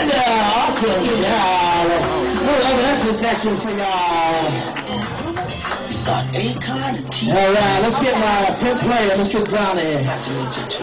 And uh, awesome job. Little evanescence section for y'all. Got Akon and T. All right, let's get my print player, Mr. Johnny. To meet you.